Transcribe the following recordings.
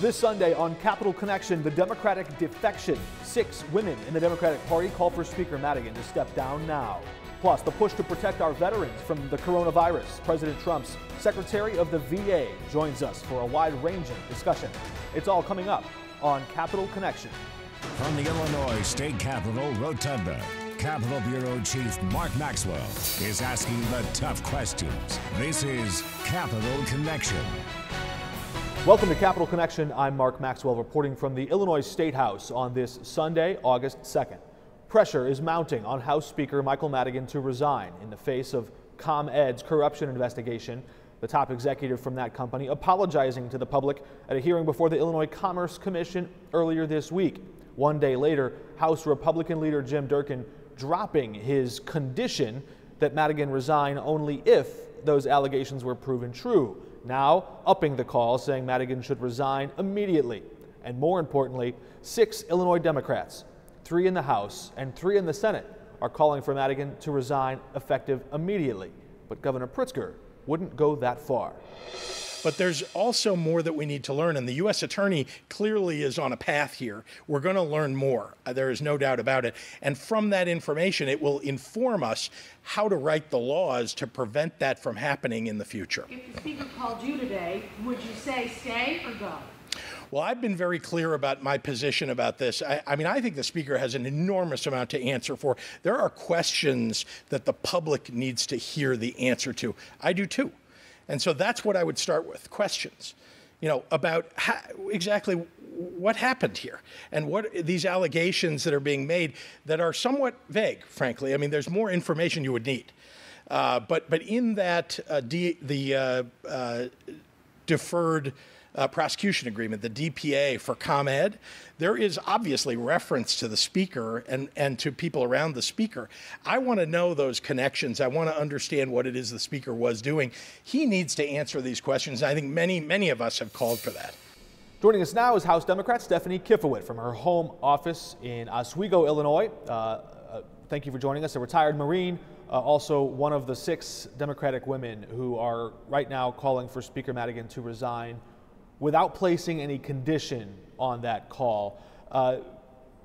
This Sunday on Capitol Connection, the Democratic defection. Six women in the Democratic Party call for Speaker Madigan to step down now. Plus, the push to protect our veterans from the coronavirus. President Trump's Secretary of the VA joins us for a wide ranging discussion. It's all coming up on Capitol Connection. From the Illinois State Capitol Rotunda, Capitol Bureau Chief Mark Maxwell is asking the tough questions. This is Capitol Connection. Welcome to Capitol Connection. I'm Mark Maxwell reporting from the Illinois State House on this Sunday, August 2nd. Pressure is mounting on House Speaker Michael Madigan to resign in the face of ComEd's corruption investigation. The top executive from that company apologizing to the public at a hearing before the Illinois Commerce Commission earlier this week. One day later, House Republican leader Jim Durkin dropping his condition that Madigan resign only if those allegations were proven true now upping the call, saying Madigan should resign immediately. And more importantly, six Illinois Democrats, three in the House and three in the Senate, are calling for Madigan to resign effective immediately. But Governor Pritzker wouldn't go that far. But there's also more that we need to learn, and the U.S. Attorney clearly is on a path here. We're going to learn more. Uh, there is no doubt about it. And from that information, it will inform us how to write the laws to prevent that from happening in the future. If the Speaker called you today, would you say stay or go? Well, I've been very clear about my position about this. I, I, mean, I think the Speaker has an enormous amount to answer for. There are questions that the public needs to hear the answer to. I do too. And so that's what I would start with questions, you know, about how, exactly what happened here and what these allegations that are being made that are somewhat vague, frankly. I mean, there's more information you would need. Uh, but, but in that, uh, D, the uh, uh deferred uh, prosecution agreement, the DPA for ComEd, there is obviously reference to the speaker and, and to people around the speaker. I want to know those connections. I want to understand what it is the speaker was doing. He needs to answer these questions. I think many, many of us have called for that. Joining us now is House Democrat Stephanie Kifowit from her home office in Oswego, Illinois. Uh, uh, thank you for joining us. A retired Marine, uh, also one of the six Democratic women who are right now calling for Speaker Madigan to resign without placing any condition on that call. Uh,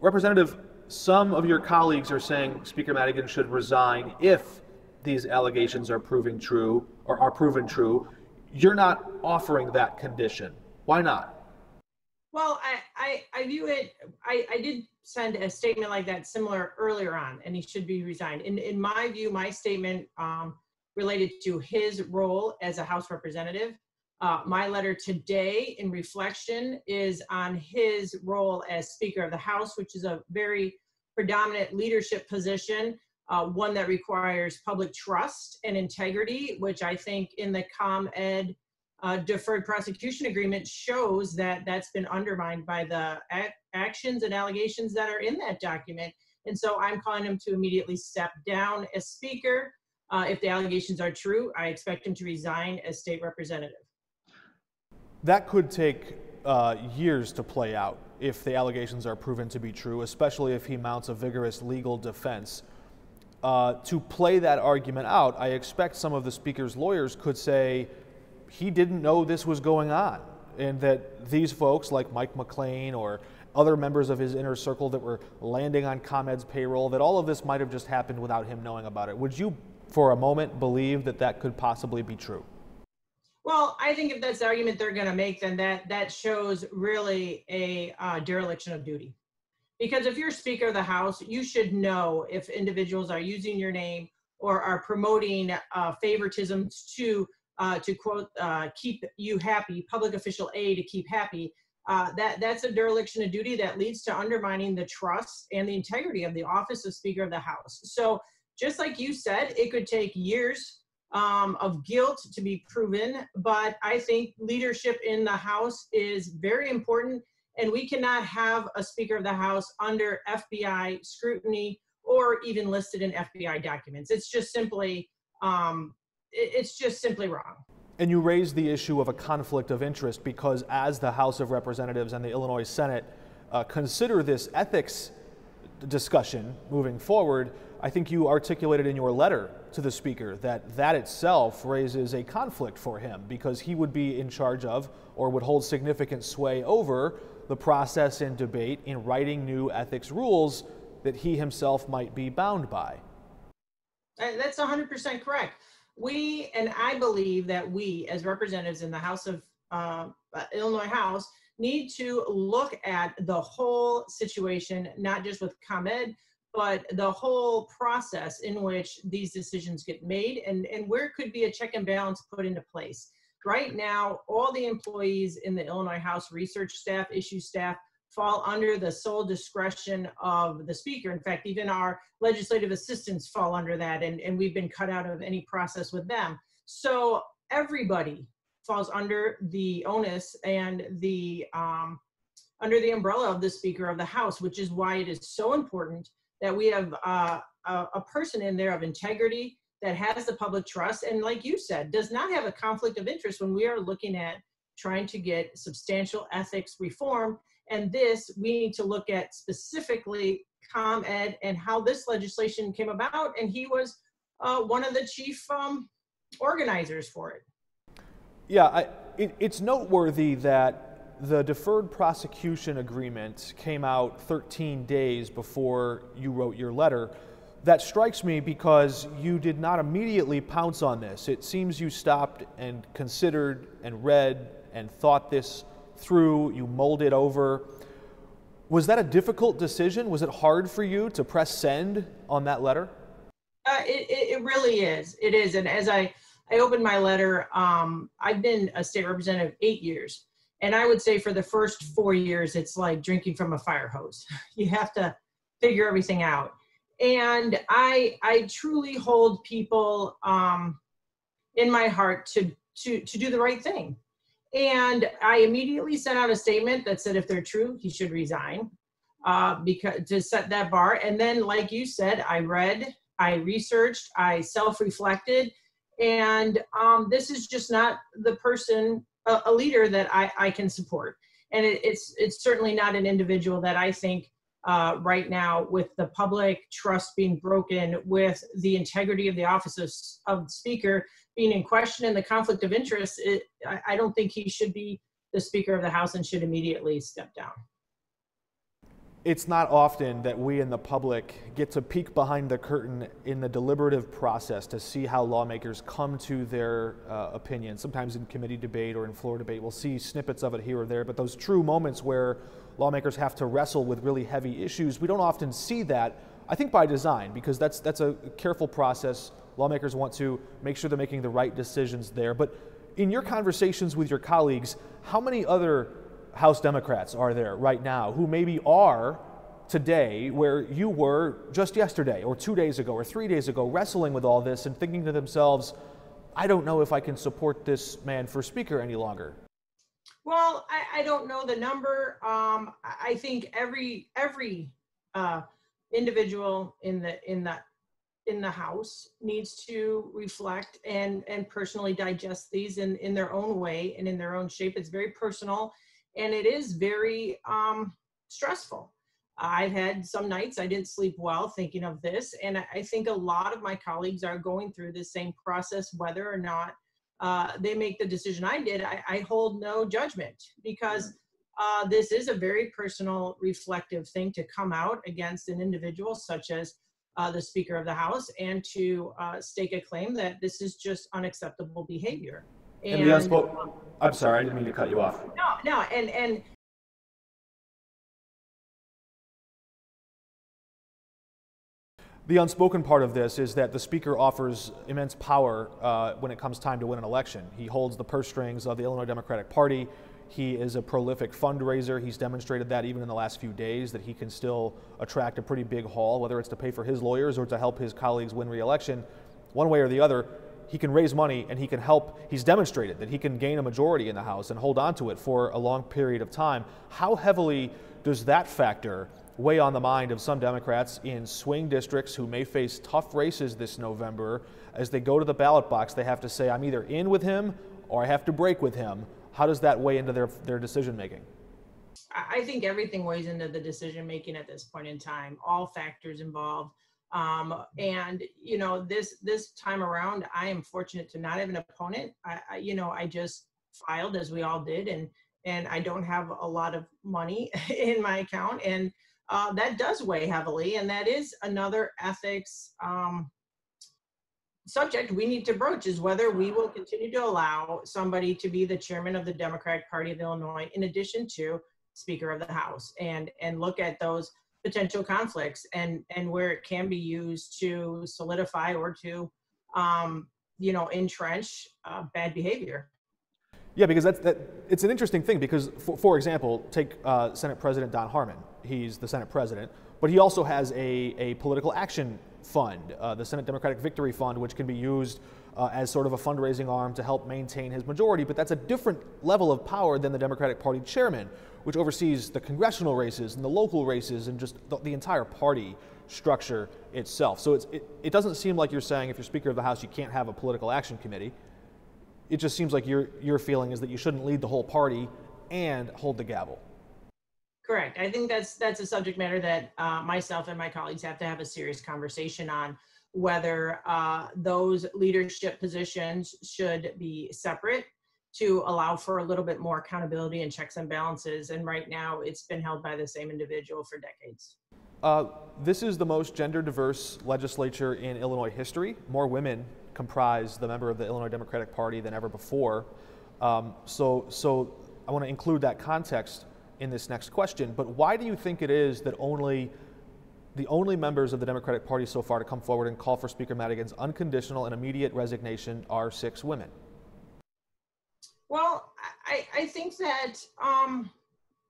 Representative, some of your colleagues are saying Speaker Madigan should resign if these allegations are proving true or are proven true. You're not offering that condition. Why not? Well, I, I, I view it, I, I did send a statement like that similar earlier on, and he should be resigned. In, in my view, my statement um, related to his role as a House representative uh, my letter today in reflection is on his role as Speaker of the House, which is a very predominant leadership position, uh, one that requires public trust and integrity, which I think in the ComEd uh, deferred prosecution agreement shows that that's been undermined by the ac actions and allegations that are in that document. And so I'm calling him to immediately step down as Speaker. Uh, if the allegations are true, I expect him to resign as state representative. That could take uh, years to play out if the allegations are proven to be true, especially if he mounts a vigorous legal defense. Uh, to play that argument out, I expect some of the speaker's lawyers could say he didn't know this was going on, and that these folks, like Mike McClain or other members of his inner circle that were landing on ComEd's payroll, that all of this might have just happened without him knowing about it. Would you, for a moment, believe that that could possibly be true? Well, I think if that's the argument they're going to make, then that that shows really a uh, dereliction of duty. Because if you're Speaker of the House, you should know if individuals are using your name or are promoting uh, favoritism to uh, to quote uh, keep you happy, public official A to keep happy. Uh, that that's a dereliction of duty that leads to undermining the trust and the integrity of the office of Speaker of the House. So just like you said, it could take years um, of guilt to be proven, but I think leadership in the House is very important, and we cannot have a Speaker of the House under FBI scrutiny or even listed in FBI documents. It's just simply, um, it's just simply wrong. And you raised the issue of a conflict of interest because as the House of Representatives and the Illinois Senate uh, consider this ethics discussion moving forward, I think you articulated in your letter to the Speaker that that itself raises a conflict for him because he would be in charge of or would hold significant sway over the process and debate in writing new ethics rules that he himself might be bound by. Uh, that's 100% correct. We, and I believe that we, as representatives in the House of uh, Illinois House, need to look at the whole situation, not just with ComEd, but the whole process in which these decisions get made and, and where could be a check and balance put into place. Right now, all the employees in the Illinois House research staff, issue staff, fall under the sole discretion of the speaker. In fact, even our legislative assistants fall under that, and, and we've been cut out of any process with them. So everybody falls under the onus and the um, under the umbrella of the Speaker of the House, which is why it is so important that we have uh, a, a person in there of integrity that has the public trust and like you said does not have a conflict of interest when we are looking at trying to get substantial ethics reform. And this we need to look at specifically ComEd and how this legislation came about and he was uh, one of the chief um, organizers for it. Yeah I, it, it's noteworthy that the deferred prosecution agreement came out 13 days before you wrote your letter. That strikes me because you did not immediately pounce on this. It seems you stopped and considered and read and thought this through, you mulled it over. Was that a difficult decision? Was it hard for you to press send on that letter? Uh, it, it, really is. It is. And as I, I opened my letter, um, I've been a state representative eight years. And I would say for the first four years, it's like drinking from a fire hose. You have to figure everything out. And I, I truly hold people um, in my heart to, to, to do the right thing. And I immediately sent out a statement that said if they're true, he should resign uh, because to set that bar. And then, like you said, I read, I researched, I self-reflected, and um, this is just not the person a, a leader that I, I can support. And it, it's it's certainly not an individual that I think uh, right now, with the public trust being broken, with the integrity of the office of, of Speaker being in question, and the conflict of interest, it, I, I don't think he should be the Speaker of the House and should immediately step down it's not often that we in the public get to peek behind the curtain in the deliberative process to see how lawmakers come to their uh, opinion. Sometimes in committee debate or in floor debate, we'll see snippets of it here or there, but those true moments where lawmakers have to wrestle with really heavy issues, we don't often see that. I think by design, because that's that's a careful process. Lawmakers want to make sure they're making the right decisions there. But in your conversations with your colleagues, how many other House Democrats are there right now who maybe are today where you were just yesterday or two days ago or three days ago wrestling with all this and thinking to themselves, I don't know if I can support this man for Speaker any longer? Well, I, I don't know the number. Um, I think every every uh, individual in the in the in the House needs to reflect and and personally digest these in in their own way and in their own shape. It's very personal and it is very um, stressful. I've had some nights I didn't sleep well thinking of this, and I think a lot of my colleagues are going through the same process, whether or not uh, they make the decision I did. I, I hold no judgment because uh, this is a very personal, reflective thing to come out against an individual such as uh, the Speaker of the House and to uh, stake a claim that this is just unacceptable behavior. And, and unspoken. I'm sorry, I didn't mean to cut you off. No, no, and and The unspoken part of this is that the Speaker offers immense power uh, when it comes time to win an election. He holds the purse strings of the Illinois Democratic Party. He is a prolific fundraiser. He's demonstrated that even in the last few days that he can still attract a pretty big haul, whether it's to pay for his lawyers or to help his colleagues win re-election. One way or the other, he can raise money and he can help. He's demonstrated that he can gain a majority in the House and hold on to it for a long period of time. How heavily does that factor weigh on the mind of some Democrats in swing districts who may face tough races this November? As they go to the ballot box, they have to say, I'm either in with him or I have to break with him. How does that weigh into their, their decision making? I think everything weighs into the decision making at this point in time. All factors involved Um, and you know, this this time around, I am fortunate to not have an opponent. I, I you know, I just filed as we all did, and and I don't have a lot of money in my account, and uh, that does weigh heavily, and that is another ethics um, subject we need to broach is whether we will continue to allow somebody to be the chairman of the Democratic Party of Illinois in addition to Speaker of the House and and look at those potential conflicts and and where it can be used to solidify or to um, you know entrench uh, bad behavior. Yeah, because that's that. It's an interesting thing because, for, for example, take uh, Senate President Don Harmon. He's the Senate President, but he also has a, a political action fund, uh, the Senate Democratic Victory Fund, which can be used uh, as sort of a fundraising arm to help maintain his majority. But that's a different level of power than the Democratic Party chairman, which oversees the congressional races and the local races and just the, the entire party structure itself. So it, it doesn't seem like you're saying if you're Speaker of the House, you can't have a political action committee it just seems like your your feeling is that you shouldn't lead the whole party and hold the gavel. Correct. I think that's that's a subject matter that uh, myself and my colleagues have to have a serious conversation on whether uh, those leadership positions should be separate to allow for a little bit more accountability and checks and balances. And right now, it's been held by the same individual for decades. Uh, this is the most gender diverse legislature in Illinois history. More women comprise the member of the Illinois Democratic Party than ever before. Um, so, so I want to include that context in this next question. But why do you think it is that only the only members of the Democratic Party so far to come forward and call for Speaker Madigan's unconditional and immediate resignation are six women? Well, I, I think that um,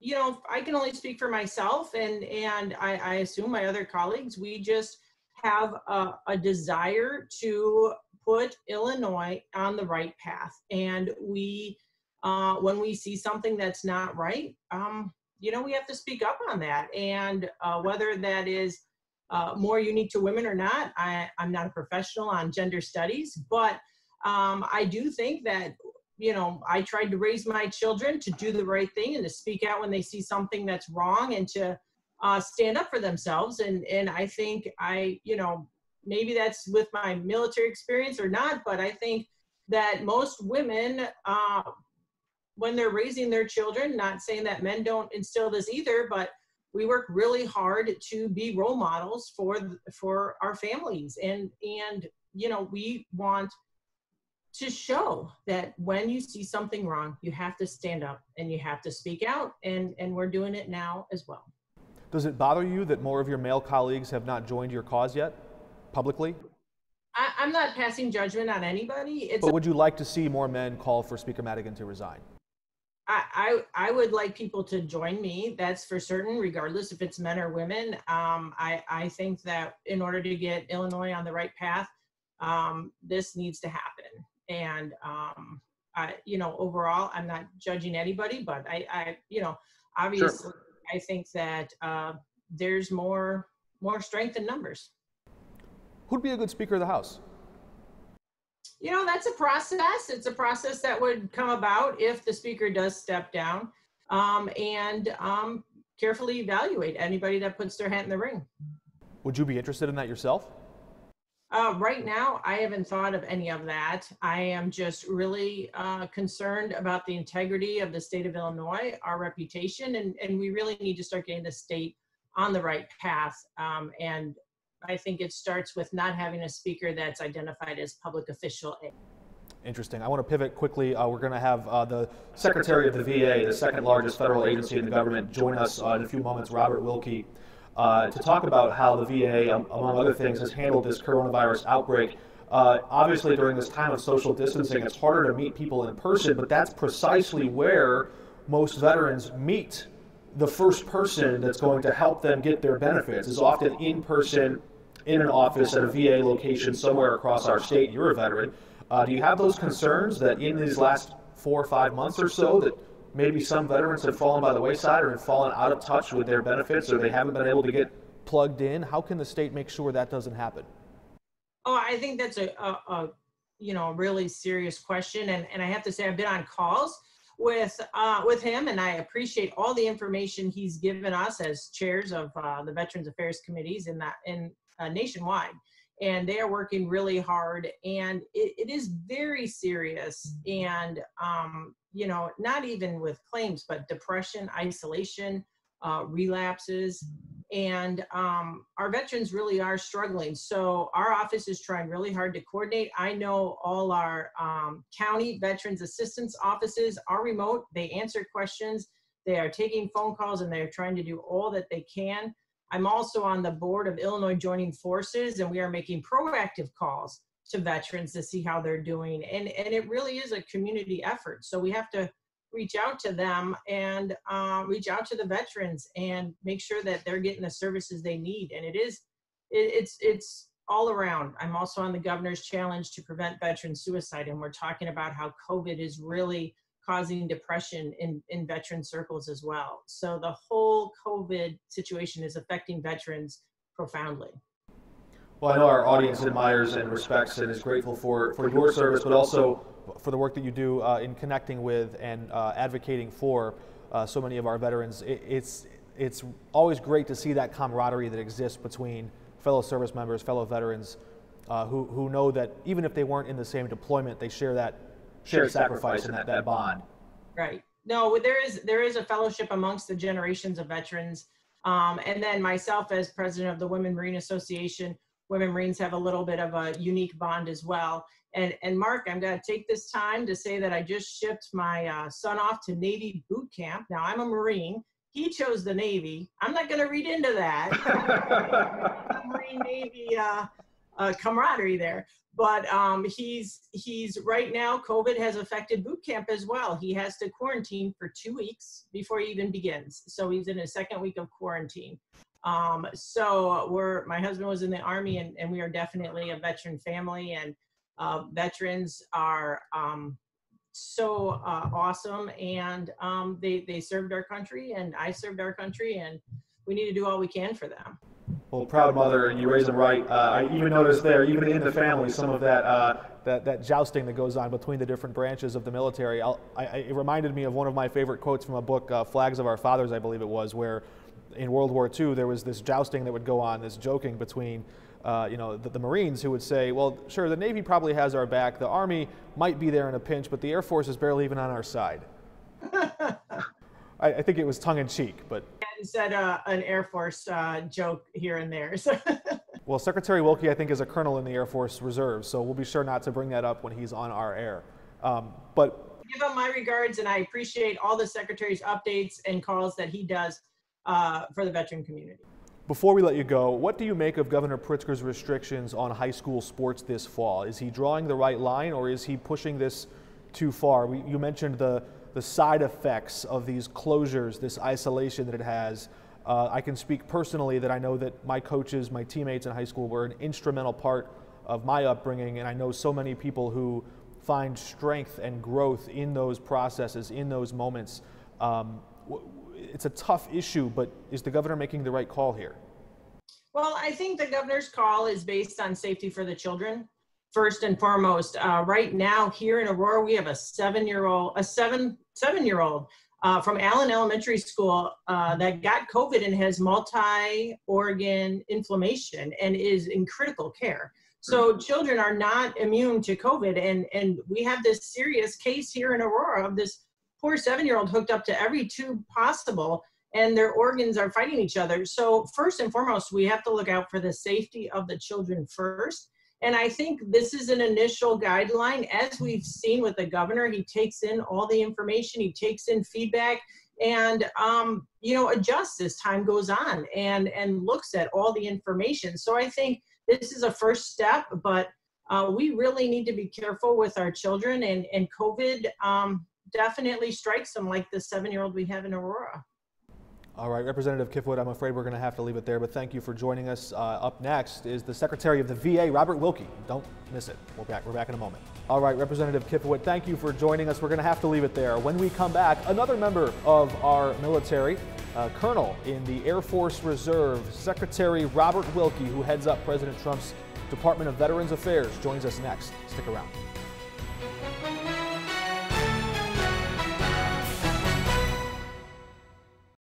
you know I can only speak for myself, and and I, I assume my other colleagues. We just have a, a desire to put Illinois on the right path. And we, uh, when we see something that's not right, um, you know, we have to speak up on that. And uh, whether that is uh, more unique to women or not, I, I'm not a professional on gender studies, but um, I do think that, you know, I tried to raise my children to do the right thing and to speak out when they see something that's wrong and to uh, stand up for themselves. And, and I think I, you know, maybe that's with my military experience or not, but I think that most women, uh, when they're raising their children, not saying that men don't instill this either, but we work really hard to be role models for for our families, and and you know we want to show that when you see something wrong, you have to stand up and you have to speak out, and and we're doing it now as well. Does it bother you that more of your male colleagues have not joined your cause yet? publicly? I, am not passing judgment on anybody. It's but would you like to see more men call for Speaker Madigan to resign? I, I, I would like people to join me. That's for certain, regardless if it's men or women. Um, I, I think that in order to get Illinois on the right path, um, this needs to happen. And um, I, you know, overall, I'm not judging anybody, but I, I you know, obviously, sure. I think that uh, there's more more strength in numbers. Who'd be a good Speaker of the House? You know, that's a process. It's a process that would come about if the Speaker does step down um, and um, carefully evaluate anybody that puts their hat in the ring. Would you be interested in that yourself? Uh, right now, I haven't thought of any of that. I am just really uh, concerned about the integrity of the state of Illinois, our reputation, and, and we really need to start getting the state on the right path. Um, and I think it starts with not having a speaker that's identified as public official A. Interesting. I want to pivot quickly. Uh, we're going to have uh, the Secretary of the VA, the second largest federal agency in the government, join us uh, in a few moments, Robert Wilkie, uh, to talk about how the VA, um, among other things, has handled this coronavirus outbreak. Uh, obviously, during this time of social distancing, it's harder to meet people in person, but that's precisely where most veterans meet the first person that's going to help them get their benefits is often in person in an office at a VA location somewhere across our state, you're a veteran. Uh, do you have those concerns that in these last four or five months or so that maybe some veterans have fallen by the wayside or have fallen out of touch with their benefits or they haven't been able to get plugged in? How can the state make sure that doesn't happen? Oh, I think that's a, a, a you know really serious question, and and I have to say I've been on calls with uh, with him, and I appreciate all the information he's given us as chairs of uh, the Veterans Affairs committees in that in uh, nationwide and they are working really hard and it, it is very serious. And um, you know not even with claims but depression isolation uh, relapses. And um, our veterans really are struggling. So our office is trying really hard to coordinate. I know all our um, county veterans assistance offices are remote. They answer questions. They are taking phone calls and they're trying to do all that they can I'm also on the board of Illinois Joining Forces, and we are making proactive calls to veterans to see how they're doing. And, and it really is a community effort. So we have to reach out to them and uh, reach out to the veterans and make sure that they're getting the services they need. And it is, it, it's, it's all around. I'm also on the governor's challenge to prevent veteran suicide. And we're talking about how COVID is really causing depression in, in veteran circles as well. So the whole COVID situation is affecting veterans profoundly. Well, I know our audience admires and respects and is grateful for, for your service, but also for the work that you do uh, in connecting with and uh, advocating for uh, so many of our veterans. It, it's, it's always great to see that camaraderie that exists between fellow service members, fellow veterans, uh, who, who know that even if they weren't in the same deployment, they share that shared sacrifice and that, that bond. Right. No, there is there is a fellowship amongst the generations of veterans. Um, and then myself as president of the Women Marine Association, Women Marines have a little bit of a unique bond as well. And, and Mark, I'm going to take this time to say that I just shipped my uh, son off to Navy boot camp. Now I'm a Marine. He chose the Navy. I'm not going to read into that. Marine Navy uh, uh, camaraderie there. But um, he's he's right now covid has affected boot camp as well. He has to quarantine for two weeks before he even begins. So he's in his second week of quarantine. Um, so we're my husband was in the army and, and we are definitely a veteran family and uh, veterans are um, so uh, awesome. And um, they they served our country and i served our country and we need to do all we can for them well, proud mother, and you raise them right. Uh, I even noticed there, even in the family, some of that, uh, that, that jousting that goes on between the different branches of the military. I, it reminded me of one of my favorite quotes from a book, uh, Flags of Our Fathers, I believe it was, where in World War II there was this jousting that would go on, this joking between uh, you know, the, the, Marines who would say, well, sure, the Navy probably has our back. The Army might be there in a pinch, but the Air Force is barely even on our side. I, I, think it was tongue in cheek, but said uh, an Air Force uh, joke here and there. So. well, Secretary Wilkie, I think, is a colonel in the Air Force Reserve, so we'll be sure not to bring that up when he's on our air. Um, but give him my regards, and I appreciate all the Secretary's updates and calls that he does uh, for the veteran community. Before we let you go, what do you make of Governor Pritzker's restrictions on high school sports this fall? Is he drawing the right line, or is he pushing this too far? We, you mentioned the the side effects of these closures, this isolation that it has. Uh, I can speak personally that I know that my coaches, my teammates in high school were an instrumental part of my upbringing, and I know so many people who find strength and growth in those processes, in those moments. Um, it's a tough issue, but is the governor making the right call here? Well, I think the governor's call is based on safety for the children first and foremost. Uh, right now, here in Aurora, we have a seven-year-old, a seven seven-year-old uh, from Allen Elementary School uh, that got COVID and has multi-organ inflammation and is in critical care. So mm-hmm. children are not immune to COVID, and and we have this serious case here in Aurora of this poor seven-year-old hooked up to every tube possible, and their organs are fighting each other. So first and foremost, we have to look out for the safety of the children first and I think this is an initial guideline. As we've seen with the governor, he takes in all the information, he takes in feedback, and um, you know adjusts as time goes on, and and looks at all the information. So I think this is a first step, but uh, we really need to be careful with our children, and and COVID um, definitely strikes them like the seven-year-old we have in Aurora. All right, Representative Kifowit, I'm afraid we're going to have to leave it there, but thank you for joining us. Uh, up next is the Secretary of the VA, Robert Wilkie. Don't miss it. We're back. We're back in a moment. All right, Representative Kifowit, thank you for joining us. We're going to have to leave it there. When we come back, another member of our military, uh, Colonel in the Air Force Reserve, Secretary Robert Wilkie, who heads up President Trump's Department of Veterans Affairs, joins us next. Stick around.